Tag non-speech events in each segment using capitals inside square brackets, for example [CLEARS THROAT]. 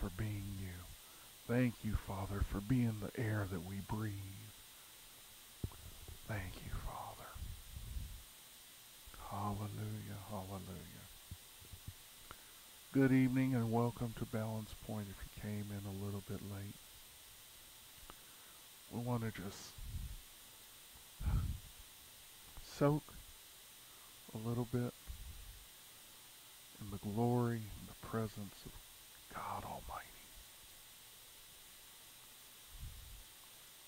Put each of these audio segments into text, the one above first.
for being you. Thank you, Father, for being the air that we breathe. Thank you, Father. Hallelujah, hallelujah. Good evening and welcome to Balance Point if you came in a little bit late. We want to just soak a little bit in the glory and the presence of God Almighty.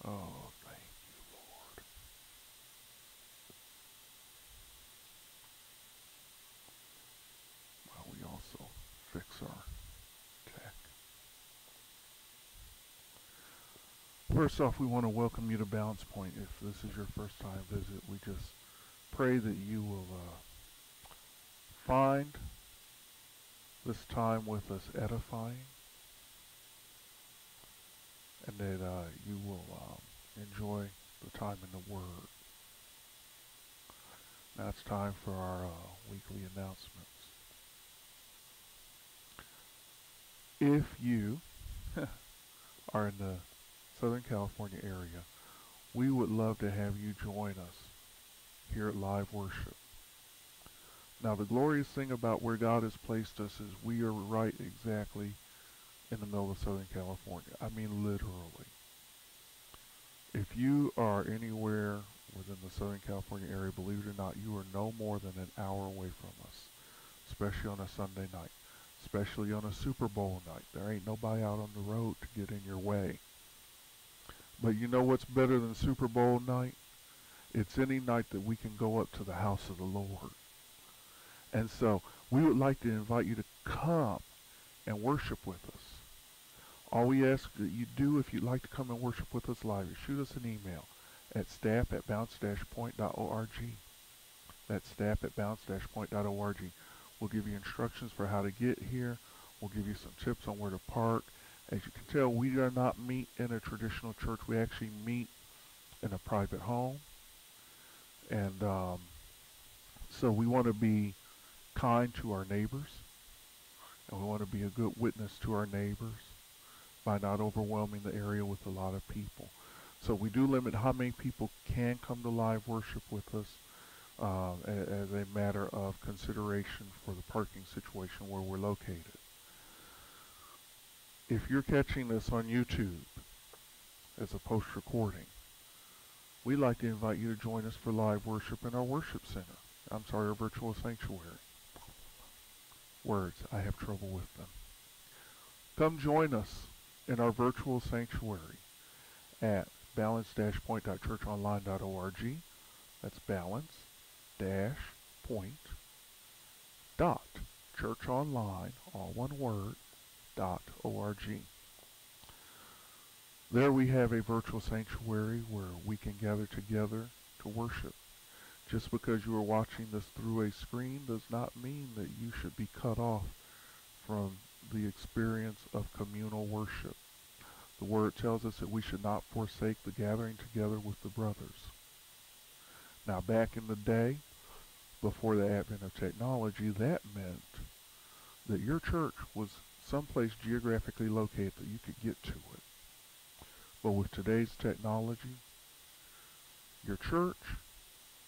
Oh, thank you, Lord. While we also fix our tech. First off, we want to welcome you to Balance Point. If this is your first time visit, we just pray that you will uh, find this time with us edifying and that uh, you will um, enjoy the time in the Word. Now it's time for our uh, weekly announcements. If you [LAUGHS] are in the Southern California area, we would love to have you join us here at Live Worship. Now, the glorious thing about where God has placed us is we are right exactly in the middle of Southern California. I mean, literally. If you are anywhere within the Southern California area, believe it or not, you are no more than an hour away from us, especially on a Sunday night, especially on a Super Bowl night. There ain't nobody out on the road to get in your way. But you know what's better than Super Bowl night? It's any night that we can go up to the house of the Lord. And so we would like to invite you to come and worship with us. All we ask that you do if you'd like to come and worship with us live is shoot us an email at staff at balance-point.org. That's staff at balance-point.org. We'll give you instructions for how to get here. We'll give you some tips on where to park. As you can tell, we do not meet in a traditional church. We actually meet in a private home. And um, so we want to be kind to our neighbors. And we want to be a good witness to our neighbors by not overwhelming the area with a lot of people. So we do limit how many people can come to live worship with us uh, as a matter of consideration for the parking situation where we're located. If you're catching this on YouTube as a post recording, we'd like to invite you to join us for live worship in our worship center. I'm sorry, our virtual sanctuary. Words, I have trouble with them. Come join us in our virtual sanctuary at balance-point.churchonline.org. That's balance-point dot churchonline, all one word, dot org. There we have a virtual sanctuary where we can gather together to worship. Just because you are watching this through a screen does not mean that you should be cut off from the experience of communal worship. The Word tells us that we should not forsake the gathering together with the brothers. Now, back in the day, before the advent of technology, that meant that your church was someplace geographically located that you could get to it. But with today's technology, your church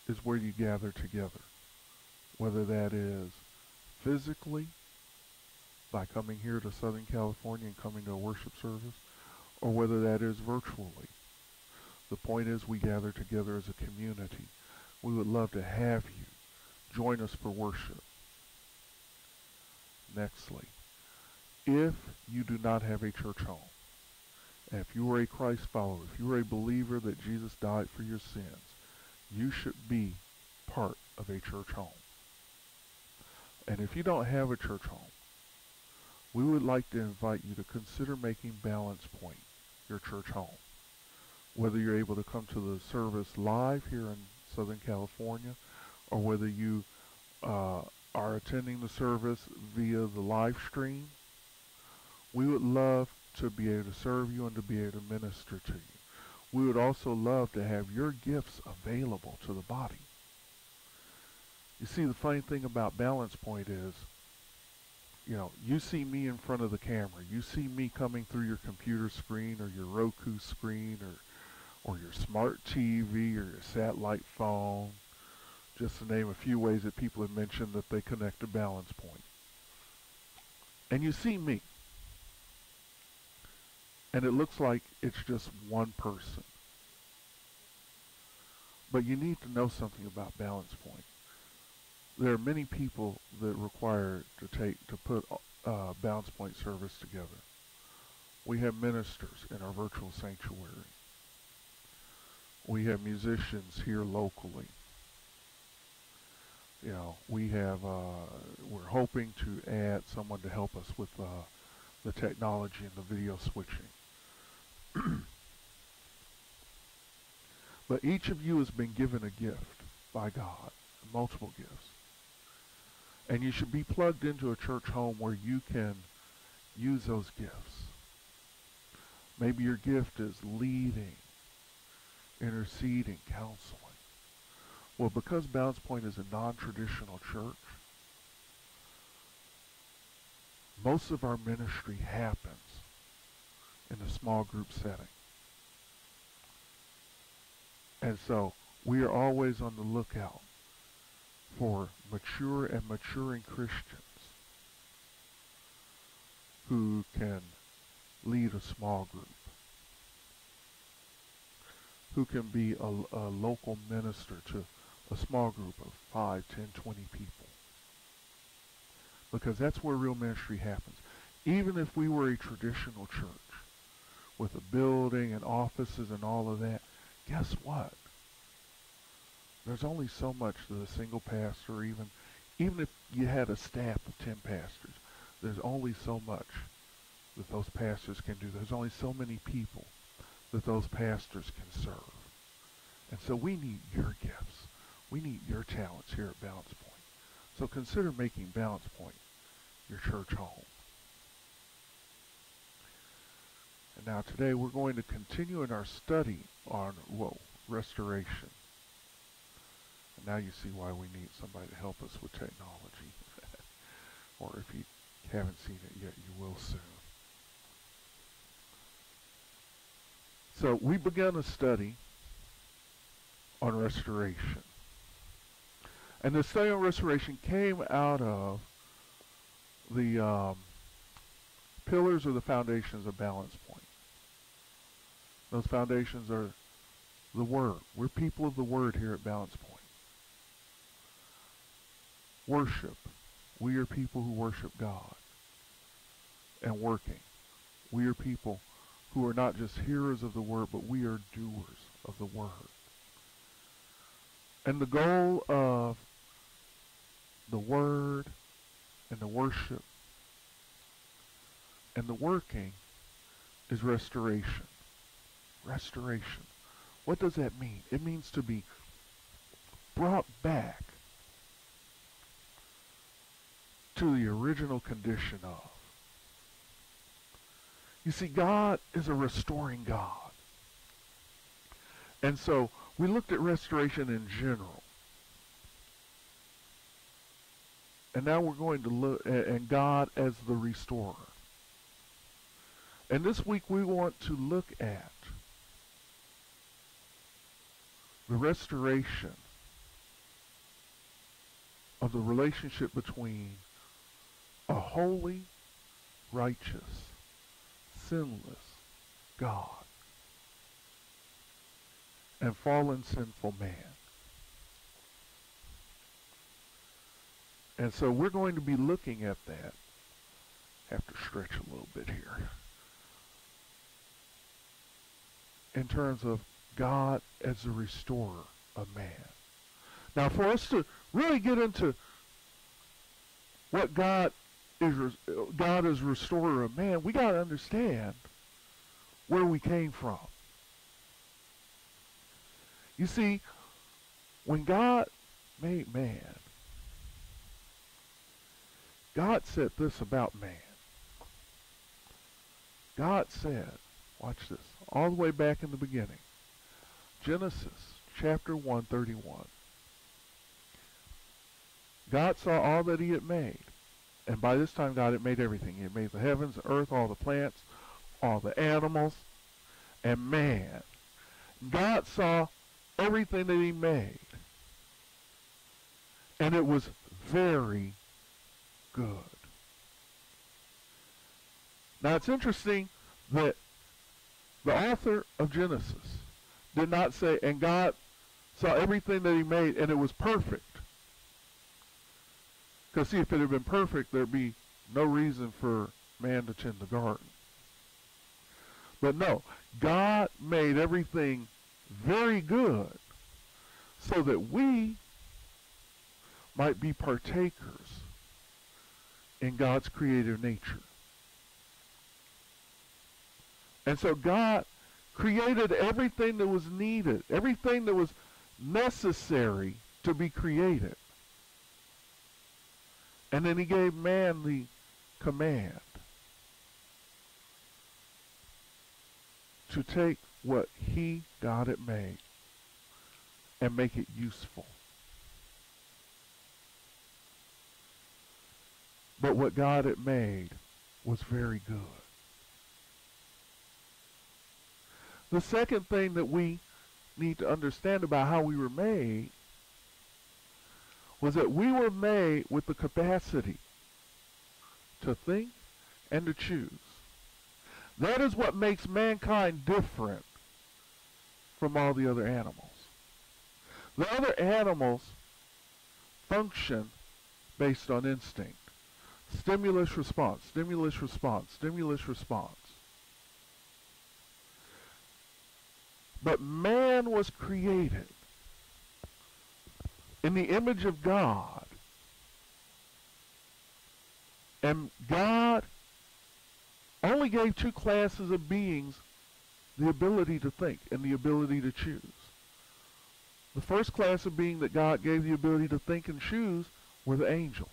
is where you gather together. Whether that is physically, by coming here to Southern California and coming to a worship service, or whether that is virtually. The point is we gather together as a community. We would love to have you join us for worship. Nextly, if you do not have a church home, if you are a Christ follower, if you are a believer that Jesus died for your sins, you should be part of a church home. And if you don't have a church home, we would like to invite you to consider making Balance Point your church home. Whether you're able to come to the service live here in Southern California, or whether you uh, are attending the service via the live stream, we would love to be able to serve you and to be able to minister to you. We would also love to have your gifts available to the body. You see, the funny thing about Balance Point is you know, you see me in front of the camera. You see me coming through your computer screen or your Roku screen or or your smart TV or your satellite phone, just to name a few ways that people have mentioned that they connect to Balance Point. And you see me. And it looks like it's just one person. But you need to know something about Balance Point there are many people that require to take to put uh, balance point service together. We have ministers in our virtual sanctuary. We have musicians here locally. You know, we have. Uh, we're hoping to add someone to help us with uh, the technology and the video switching. [CLEARS THROAT] but each of you has been given a gift by God, multiple gifts. And you should be plugged into a church home where you can use those gifts. Maybe your gift is leading, interceding, counseling. Well, because Balance Point is a non-traditional church, most of our ministry happens in a small group setting. And so we are always on the lookout for mature and maturing Christians who can lead a small group, who can be a, a local minister to a small group of 5, 10, 20 people. Because that's where real ministry happens. Even if we were a traditional church with a building and offices and all of that, guess what? There's only so much that a single pastor, even even if you had a staff of ten pastors, there's only so much that those pastors can do. There's only so many people that those pastors can serve. And so we need your gifts. We need your talents here at Balance Point. So consider making Balance Point your church home. And now today we're going to continue in our study on, whoa, restoration. And now you see why we need somebody to help us with technology. [LAUGHS] or if you haven't seen it yet, you will soon. So we began a study on restoration. And the study on restoration came out of the um, pillars or the foundations of Balance. Those foundations are the Word. We're people of the Word here at Balance Point. Worship. We are people who worship God. And working. We are people who are not just hearers of the word, but we are doers of the word. And the goal of the word and the worship and the working is restoration. Restoration. What does that mean? It means to be brought back to the original condition of. You see, God is a restoring God. And so we looked at restoration in general. And now we're going to look at God as the restorer. And this week we want to look at the restoration of the relationship between a holy, righteous, sinless God and fallen sinful man. And so we're going to be looking at that. Have to stretch a little bit here. In terms of God as the restorer of man. Now for us to really get into what God is God is restorer of man, we got to understand where we came from. You see, when God made man, God said this about man. God said, watch this, all the way back in the beginning. Genesis chapter 131. God saw all that he had made, and by this time God had made everything. He had made the heavens, the earth, all the plants, all the animals, and man. God saw everything that he made. And it was very good. Now it's interesting that the author of Genesis did not say, and God saw everything that he made and it was perfect. Because see, if it had been perfect, there'd be no reason for man to tend the garden. But no, God made everything very good so that we might be partakers in God's creative nature. And so God created everything that was needed, everything that was necessary to be created. And then he gave man the command to take what he, God, had made and make it useful. But what God had made was very good. The second thing that we need to understand about how we were made was that we were made with the capacity to think and to choose. That is what makes mankind different from all the other animals. The other animals function based on instinct. Stimulus response, stimulus response, stimulus response. But man was created in the image of God. And God only gave two classes of beings the ability to think and the ability to choose. The first class of being that God gave the ability to think and choose were the angels.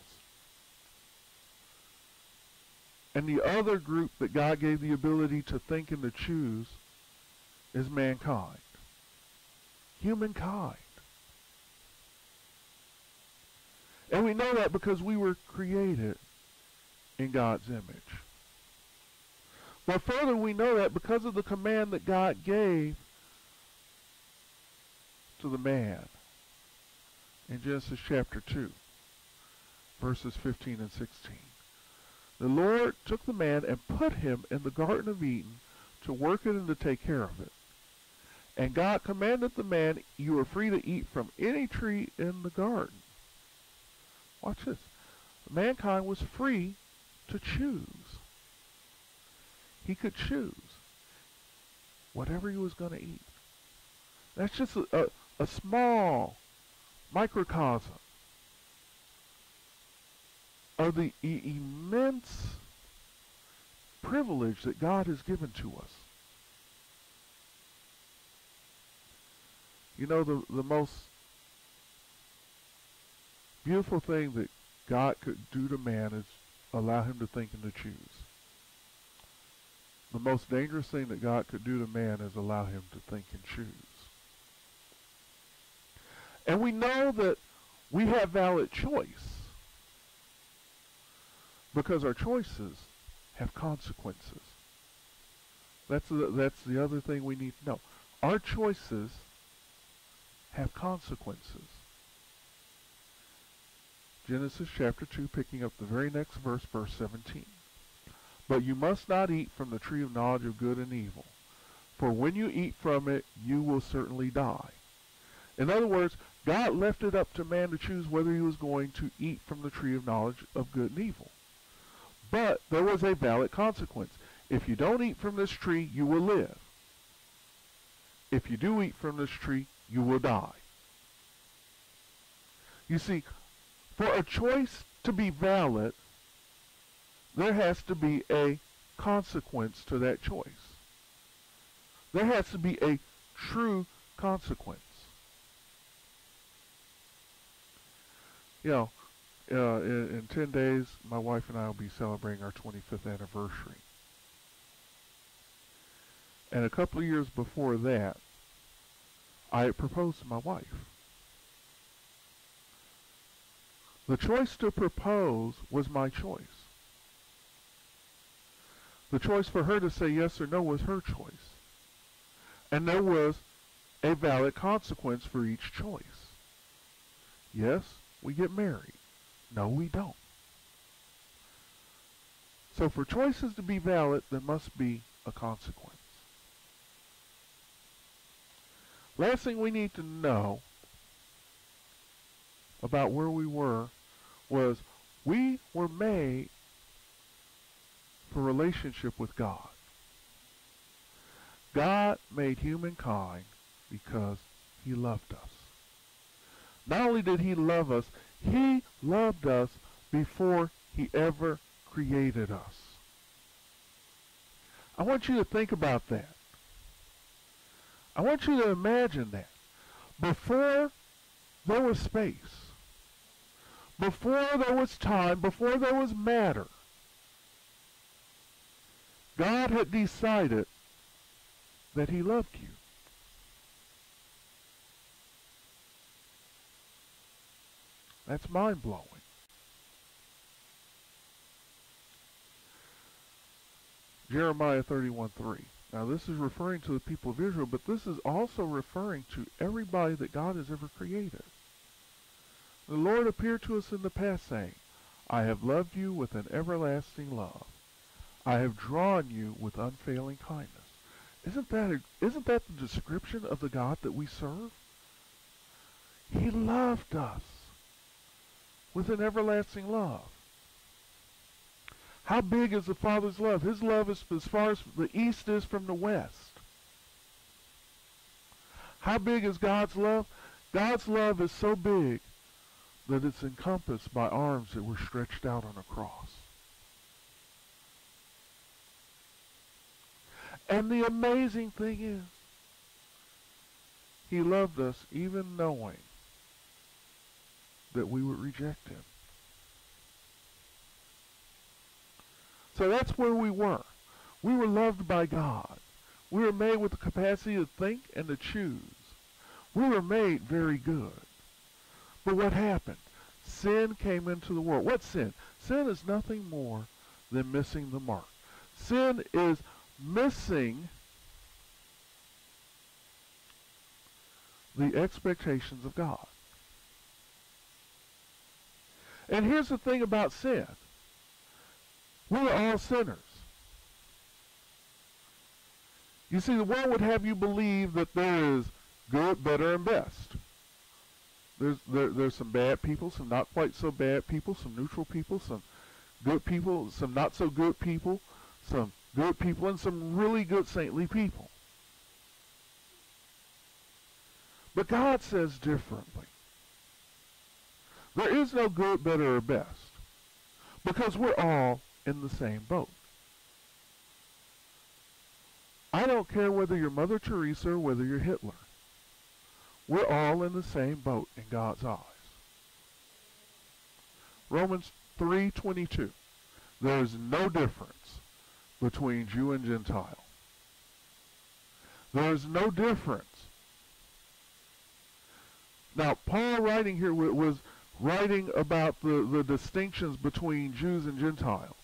And the other group that God gave the ability to think and to choose is mankind. Humankind. And we know that because we were created in God's image. But further, we know that because of the command that God gave to the man in Genesis chapter 2, verses 15 and 16. The Lord took the man and put him in the Garden of Eden to work it and to take care of it. And God commanded the man, You are free to eat from any tree in the garden. Watch this. Mankind was free to choose. He could choose whatever he was going to eat. That's just a, a, a small microcosm of the e immense privilege that God has given to us. You know, the, the most beautiful thing that God could do to man is allow him to think and to choose. The most dangerous thing that God could do to man is allow him to think and choose. And we know that we have valid choice because our choices have consequences. That's the, that's the other thing we need to know. Our choices have consequences. Genesis chapter 2, picking up the very next verse, verse 17. But you must not eat from the tree of knowledge of good and evil, for when you eat from it, you will certainly die. In other words, God left it up to man to choose whether he was going to eat from the tree of knowledge of good and evil. But there was a valid consequence. If you don't eat from this tree, you will live. If you do eat from this tree, you will die. You see, for a choice to be valid, there has to be a consequence to that choice. There has to be a true consequence. You know, uh, in, in 10 days, my wife and I will be celebrating our 25th anniversary. And a couple of years before that, I proposed to my wife. The choice to propose was my choice. The choice for her to say yes or no was her choice. And there was a valid consequence for each choice. Yes, we get married. No, we don't. So for choices to be valid, there must be a consequence. Last thing we need to know about where we were was we were made for relationship with God. God made humankind because he loved us. Not only did he love us, he loved us before he ever created us. I want you to think about that. I want you to imagine that. Before there was space, before there was time, before there was matter, God had decided that he loved you. That's mind blowing. Jeremiah 31 3. Now, this is referring to the people of Israel, but this is also referring to everybody that God has ever created. The Lord appeared to us in the past, saying, I have loved you with an everlasting love. I have drawn you with unfailing kindness. Isn't that, a, isn't that the description of the God that we serve? He loved us with an everlasting love. How big is the Father's love? His love is as far as the east is from the west. How big is God's love? God's love is so big that it's encompassed by arms that were stretched out on a cross. And the amazing thing is, he loved us even knowing that we would reject him. So that's where we were. We were loved by God. We were made with the capacity to think and to choose. We were made very good. But what happened? Sin came into the world. What sin? Sin is nothing more than missing the mark. Sin is missing the expectations of God. And here's the thing about sin. We're all sinners. You see, the world would have you believe that there is good, better, and best. There's there, there's some bad people, some not quite so bad people, some neutral people, some good people, some not so good people, some good people, and some really good saintly people. But God says differently. There is no good, better, or best. Because we're all in the same boat. I don't care whether you're Mother Teresa or whether you're Hitler. We're all in the same boat in God's eyes. Romans 3.22 There is no difference between Jew and Gentile. There is no difference. Now, Paul writing here was writing about the, the distinctions between Jews and Gentiles.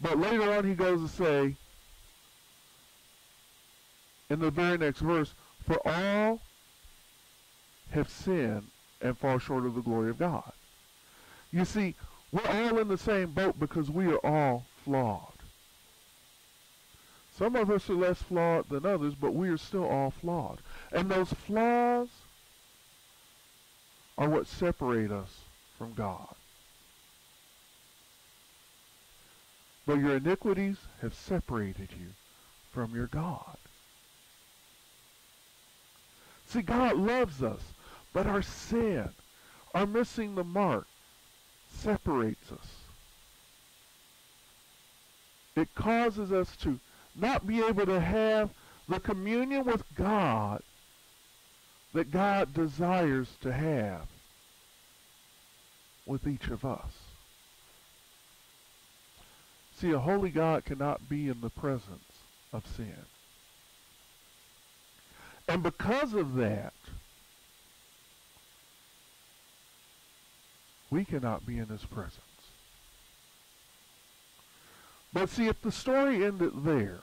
But later on he goes to say, in the very next verse, for all have sinned and fall short of the glory of God. You see, we're all in the same boat because we are all flawed. Some of us are less flawed than others, but we are still all flawed. And those flaws are what separate us from God. But your iniquities have separated you from your God. See, God loves us, but our sin, our missing the mark, separates us. It causes us to not be able to have the communion with God that God desires to have with each of us. See, a holy God cannot be in the presence of sin. And because of that, we cannot be in his presence. But see, if the story ended there,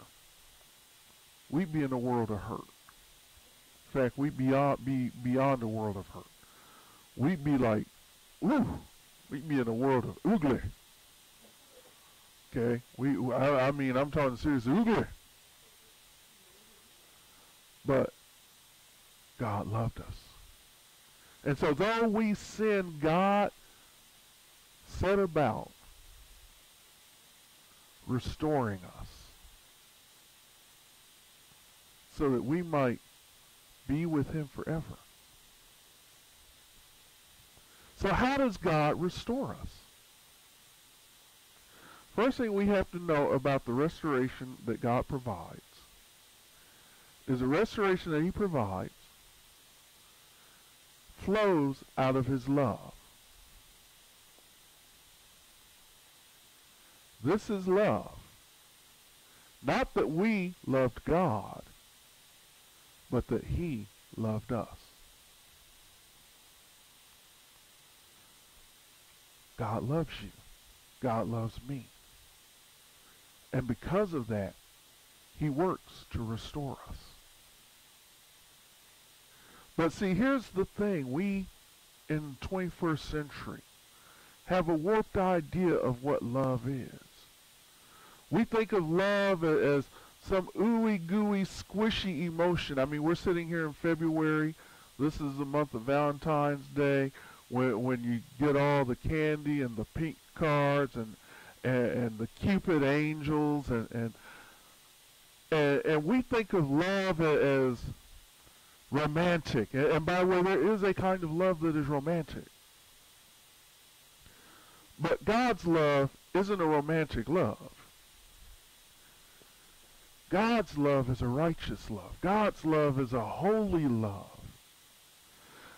we'd be in a world of hurt. In fact, we'd beyond, be beyond a world of hurt. We'd be like, ooh, we'd be in a world of ugly. Okay, we. I, I mean, I'm talking seriously, ugly. But God loved us. And so though we sin, God set about restoring us so that we might be with him forever. So how does God restore us? First thing we have to know about the restoration that God provides is the restoration that he provides flows out of his love. This is love. Not that we loved God, but that he loved us. God loves you. God loves me. And because of that, he works to restore us. But see, here's the thing. We, in the 21st century, have a warped idea of what love is. We think of love as some ooey gooey squishy emotion. I mean, we're sitting here in February. This is the month of Valentine's Day when when you get all the candy and the pink cards and and, and the cupid angels and, and and and we think of love as romantic. And by the way, there is a kind of love that is romantic. But God's love isn't a romantic love. God's love is a righteous love. God's love is a holy love.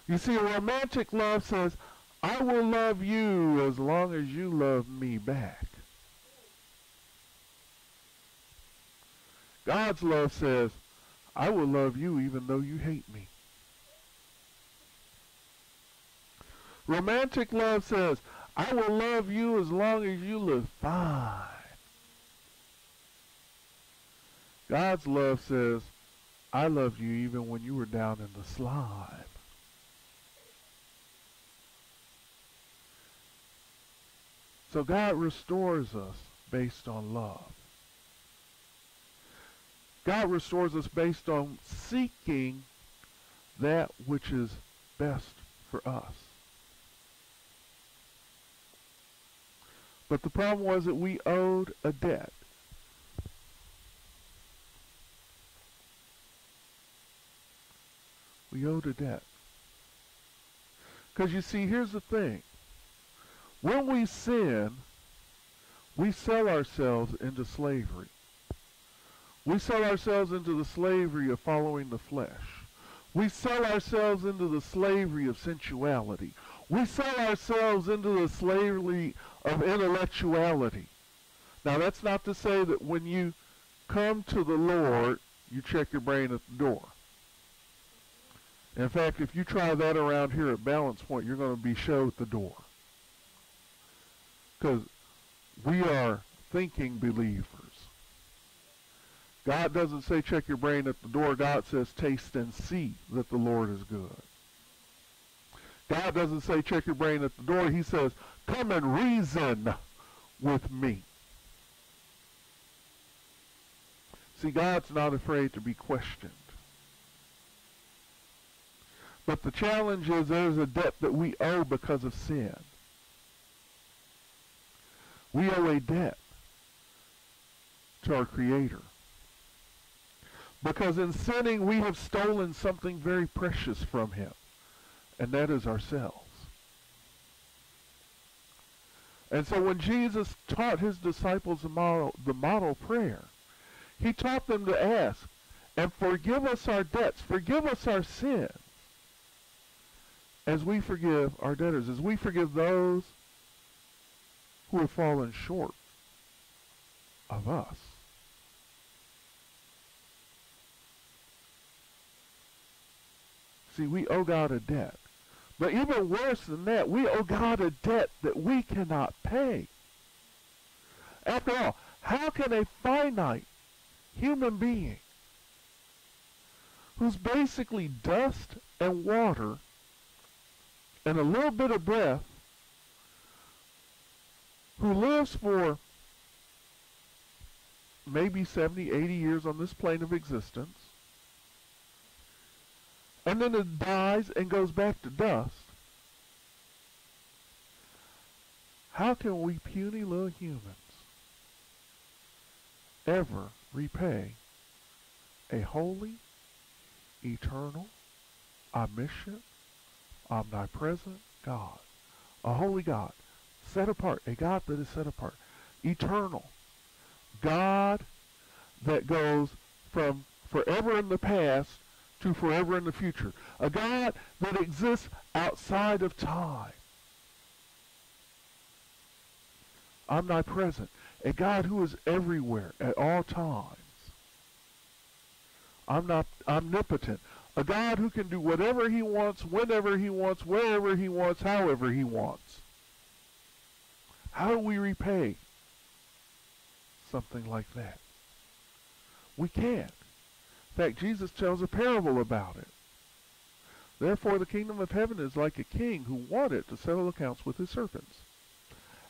You see, a romantic love says, I will love you as long as you love me back. God's love says, I will love you even though you hate me. Romantic love says, I will love you as long as you look fine. God's love says, I love you even when you were down in the slime. So God restores us based on love. God restores us based on seeking that which is best for us. But the problem was that we owed a debt. We owed a debt. Because you see, here's the thing. When we sin, we sell ourselves into slavery. We sell ourselves into the slavery of following the flesh. We sell ourselves into the slavery of sensuality. We sell ourselves into the slavery of intellectuality. Now, that's not to say that when you come to the Lord, you check your brain at the door. In fact, if you try that around here at Balance Point, you're going to be showed the door. Because we are thinking believers. God doesn't say check your brain at the door. God says taste and see that the Lord is good. God doesn't say check your brain at the door. He says come and reason with me. See, God's not afraid to be questioned. But the challenge is there's a debt that we owe because of sin. We owe a debt to our Creator. Because in sinning, we have stolen something very precious from Him, and that is ourselves. And so when Jesus taught his disciples the model, the model prayer, he taught them to ask, and forgive us our debts, forgive us our sins, as we forgive our debtors, as we forgive those who have fallen short of us. See, we owe God a debt. But even worse than that, we owe God a debt that we cannot pay. After all, how can a finite human being who's basically dust and water and a little bit of breath, who lives for maybe 70, 80 years on this plane of existence, and then it dies and goes back to dust, how can we puny little humans ever repay a holy, eternal, omniscient, omnipresent God, a holy God, set apart, a God that is set apart, eternal, God that goes from forever in the past to forever in the future, a God that exists outside of time, omnipresent, a God who is everywhere at all times, Omnip- omnipotent, a God who can do whatever he wants, whenever he wants, wherever he wants, however he wants. How do we repay something like that? We can't. Fact, Jesus tells a parable about it. Therefore, the kingdom of heaven is like a king who wanted to settle accounts with his servants.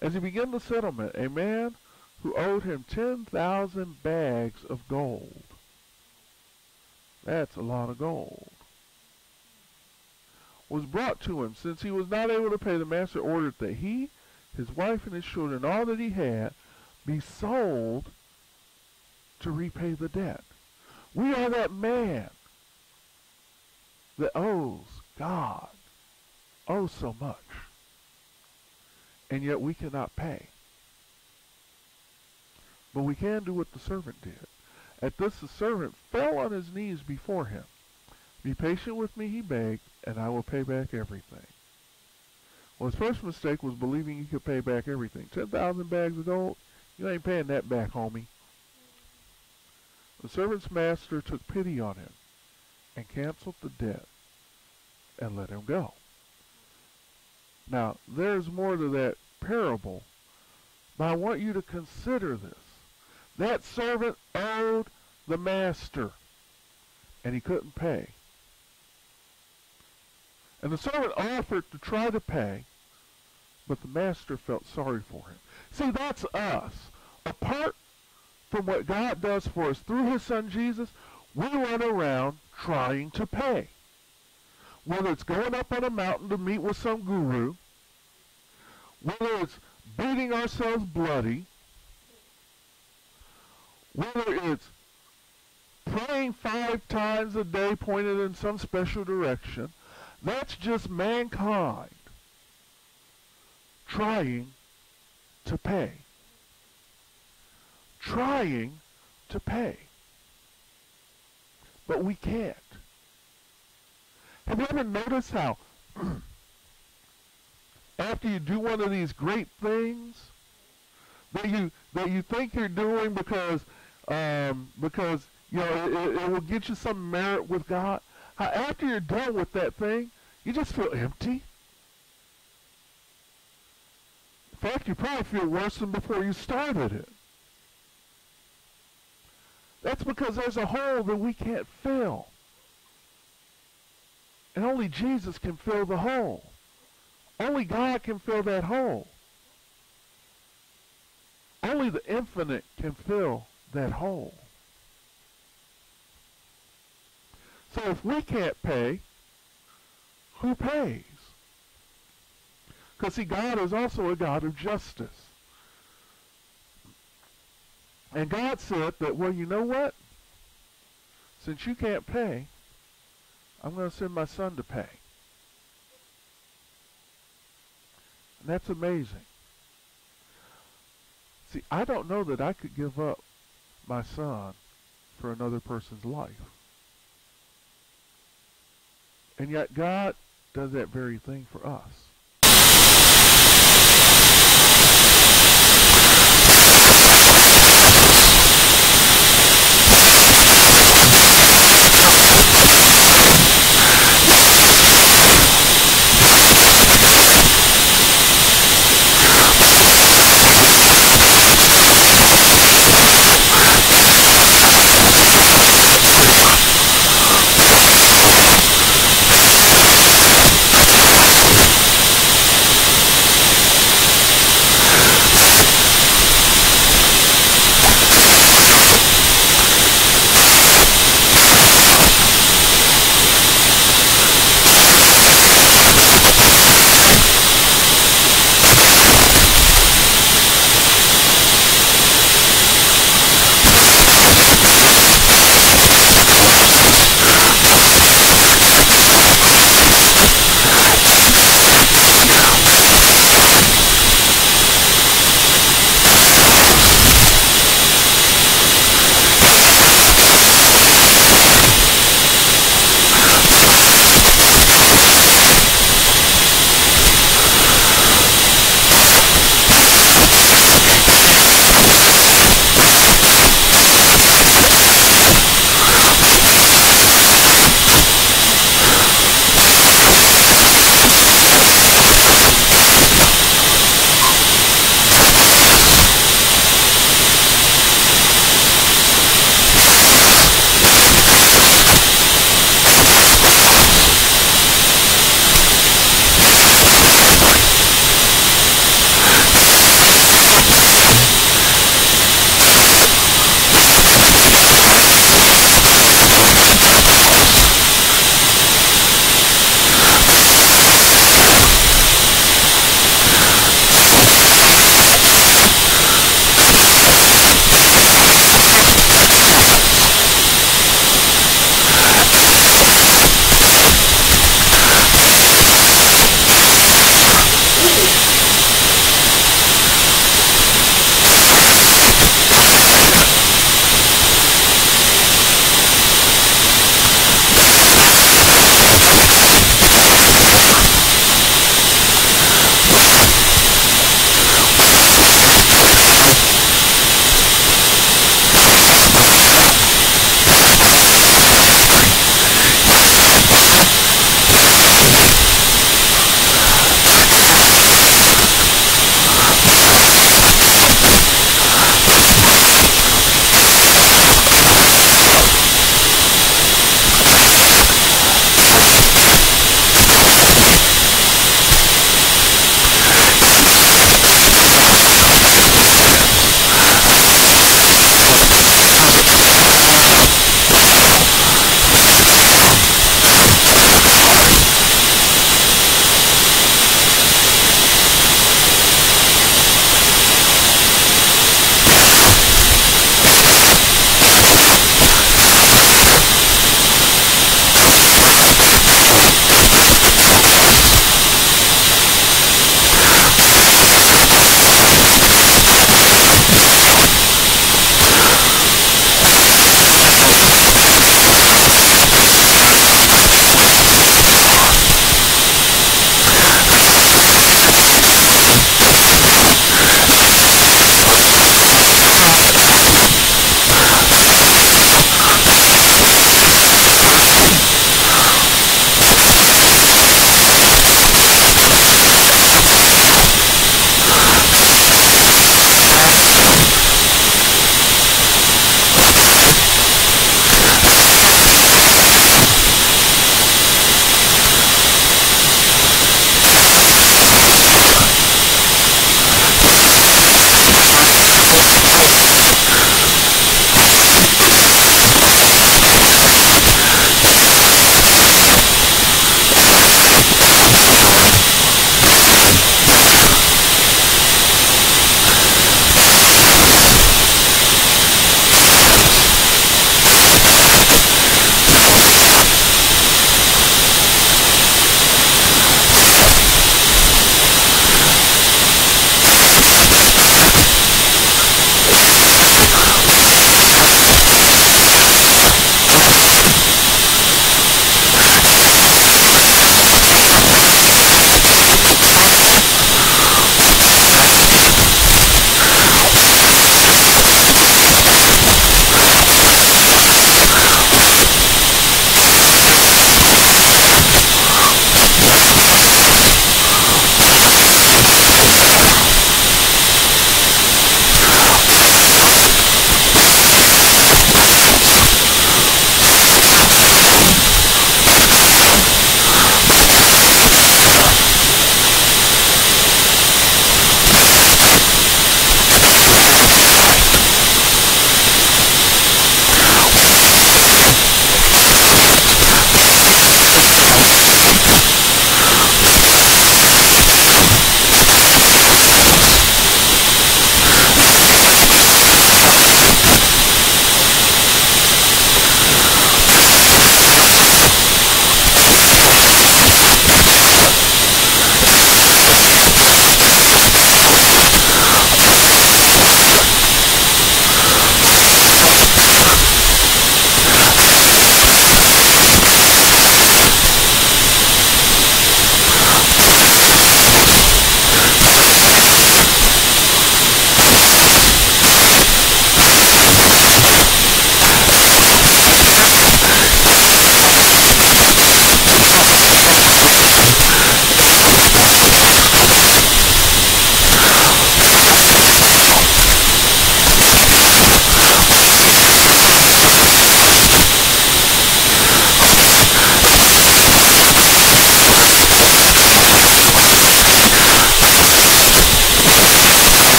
As he began the settlement, a man who owed him 10,000 bags of gold that's a lot of gold. Was brought to him. Since he was not able to pay, the master ordered that he, his wife, and his children, all that he had, be sold to repay the debt. We are that man that owes God oh so much, and yet we cannot pay. But we can do what the servant did. At this the servant fell on his knees before him. Be patient with me, he begged, and I will pay back everything. Well, his first mistake was believing he could pay back everything. Ten thousand bags of gold? You ain't paying that back, homie. The servant's master took pity on him and canceled the debt and let him go. Now, there's more to that parable, but I want you to consider this. That servant owed the master, and he couldn't pay. And the servant offered to try to pay, but the master felt sorry for him. See, that's us. Apart from what God does for us through his son Jesus, we run around trying to pay. Whether it's going up on a mountain to meet with some guru, whether it's beating ourselves bloody, whether it's praying five times a day pointed in some special direction, that's just mankind trying to pay. Trying to pay. But we can't. Have you ever noticed how [CLEARS THROAT] after you do one of these great things that you that you think you're doing because um, because you know it, it will get you some merit with God. How after you're done with that thing, you just feel empty. In fact, you probably feel worse than before you started it. That's because there's a hole that we can't fill. And only Jesus can fill the hole. Only God can fill that hole. Only the infinite can fill that hole. So if we can't pay, who pays? Because see, God is also a God of justice. And God said that, well, you know what? Since you can't pay, I'm going to send my son to pay. And that's amazing. See, I don't know that I could give up my son for another person's life. And yet God does that very thing for us.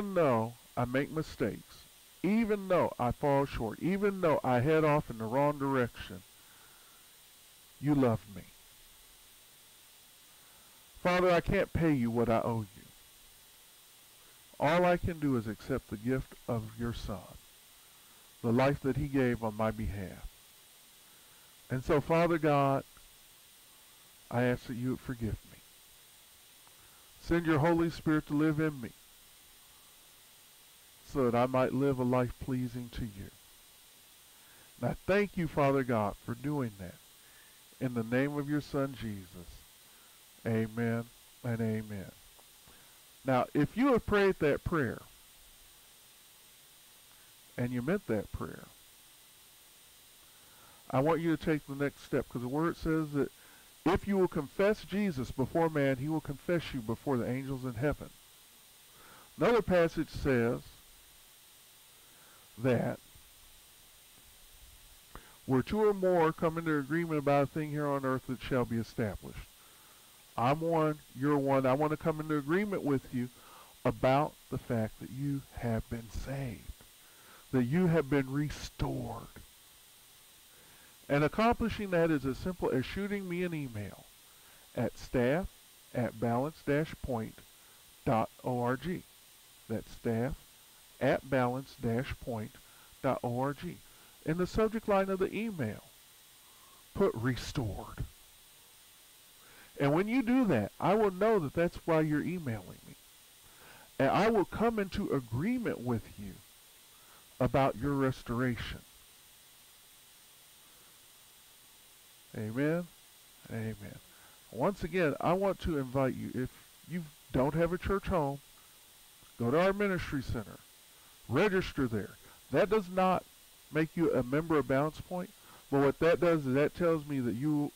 I make mistakes, even though I fall short, even though I head off in the wrong direction, you love me. Father, I can't pay you what I owe you. All I can do is accept the gift of your Son, the life that he gave on my behalf. And so, Father God, I ask that you would forgive me. Send your Holy Spirit to live in me so that I might live a life pleasing to you. And I thank you, Father God, for doing that. In the name of your Son, Jesus. Amen and amen. Now, if you have prayed that prayer, and you meant that prayer, I want you to take the next step because the word says that if you will confess Jesus before man, he will confess you before the angels in heaven. Another passage says that where two or more come into agreement about a thing here on earth, it shall be established. I'm one, you're one. I want to come into agreement with you about the fact that you have been saved, that you have been restored. And accomplishing that is as simple as shooting me an email at staff at balance-point.org. That's staff at balance-point.org. In the subject line of the email, put restored. And when you do that, I will know that that's why you're emailing me. And I will come into agreement with you about your restoration. Amen. Amen. Once again, I want to invite you, if you don't have a church home, go to our ministry center. Register there. That does not make you a member of Balance Point, but what that does is that tells me that you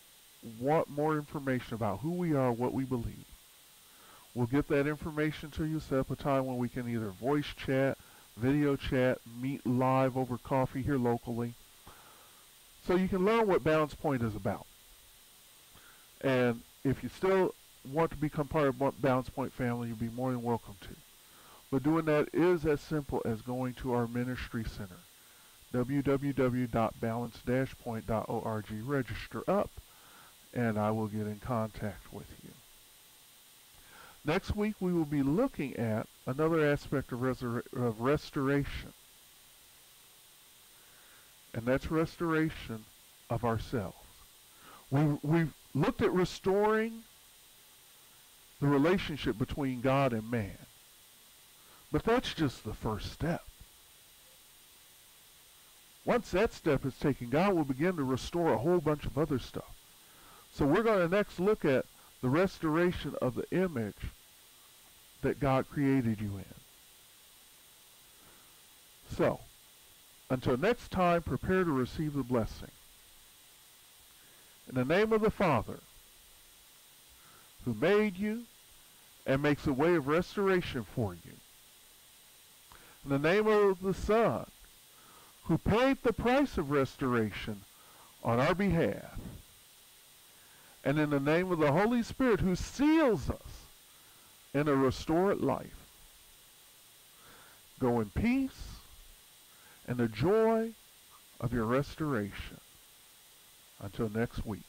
want more information about who we are, what we believe. We'll get that information to you, set up a time when we can either voice chat, video chat, meet live over coffee here locally. So you can learn what Balance Point is about. And if you still want to become part of Balance Point family, you'll be more than welcome to. But doing that is as simple as going to our ministry center, www.balance-point.org. Register up, and I will get in contact with you. Next week, we will be looking at another aspect of, of restoration, and that's restoration of ourselves. We, we've looked at restoring the relationship between God and man. But that's just the first step. Once that step is taken, God will begin to restore a whole bunch of other stuff. So we're going to next look at the restoration of the image that God created you in. So, until next time, prepare to receive the blessing. In the name of the Father, who made you and makes a way of restoration for you, in the name of the Son, who paid the price of restoration on our behalf, and in the name of the Holy Spirit, who seals us in a restored life. Go in peace and the joy of your restoration. Until next week.